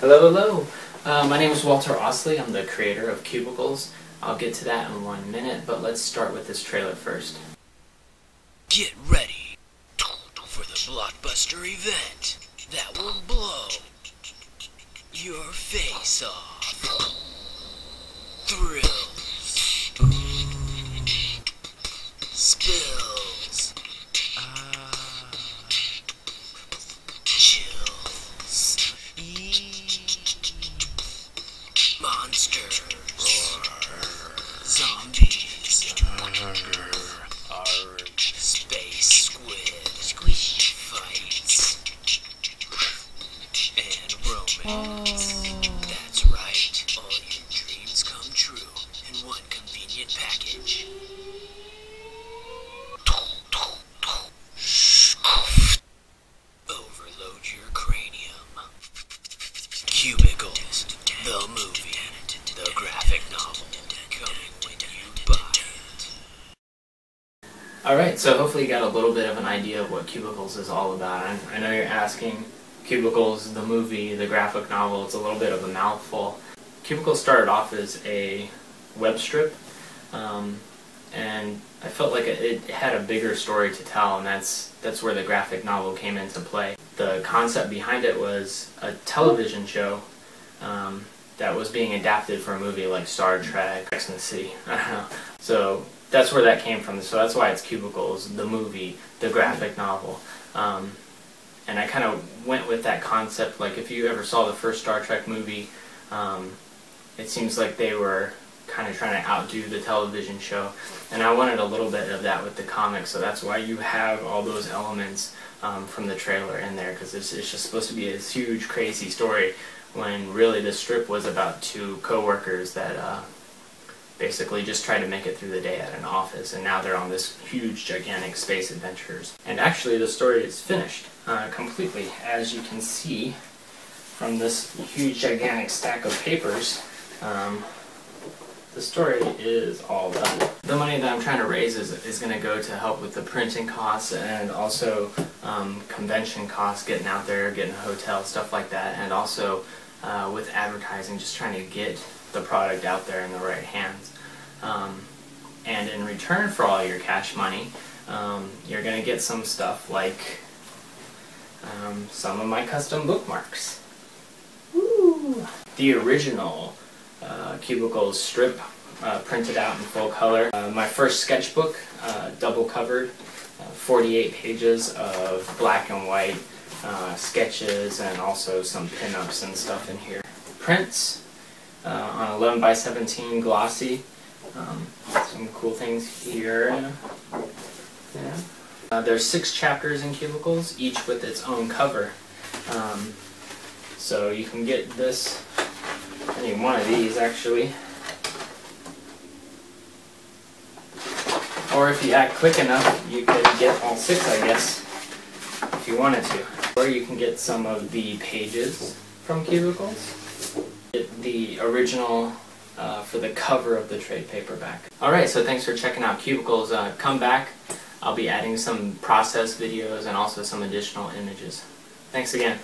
Hello, hello. Uh, my name is Walter Osley. I'm the creator of Cubicles. I'll get to that in one minute, but let's start with this trailer first. Get ready for the blockbuster event that will blow your face off. Thrills, spills, monsters, zombies, space squid, squish fights, and romance. That's right, all your dreams come true in one convenient package. Overload your cranium. Cubicles, the movie, the graphic novel, coming when you buy it. Alright, so hopefully you got a little bit of an idea of what Cubicles is all about. I, I know you're asking, Cubicles, the movie, the graphic novel, it's a little bit of a mouthful. Cubicles started off as a web strip, um, and I felt like it, it had a bigger story to tell, and that's that's where the graphic novel came into play. The concept behind it was a television show um, that was being adapted for a movie like Star Trek, Sex in the City. I don't know. So that's where that came from. So that's why it's Cubicles, the movie, the graphic novel. Um, and I kind of went with that concept. Like if you ever saw the first Star Trek movie, um, it seems like they were kind of trying to outdo the television show. And I wanted a little bit of that with the comics, so that's why you have all those elements um, from the trailer in there, because it's, it's just supposed to be this huge, crazy story, when really the strip was about two co-workers that uh, basically just tried to make it through the day at an office, and now they're on this huge, gigantic space adventures. And actually, the story is finished uh, completely, as you can see from this huge, gigantic stack of papers. Um, the story is all done. The money that I'm trying to raise is, is going to go to help with the printing costs and also um, convention costs, getting out there, getting a hotel, stuff like that, and also uh, with advertising, just trying to get the product out there in the right hands. Um, and in return for all your cash money, um, you're going to get some stuff like um, some of my custom bookmarks. Woo! The original uh, Cubicles strip uh, printed out in full color. Uh, my first sketchbook, uh, double covered, uh, 48 pages of black and white uh, sketches and also some pinups and stuff in here. Prints on 11 by 17 glossy. Um, some cool things here. Yeah. there's six chapters in Cubicles, each with its own cover. Um, so you can get this any one of these actually. Or if you act quick enough, you could get all six, I guess, if you wanted to. Or you can get some of the pages from Cubicles. The original uh, for the cover of the trade paperback. Alright, so thanks for checking out Cubicles. Uh, come back. I'll be adding some process videos and also some additional images. Thanks again.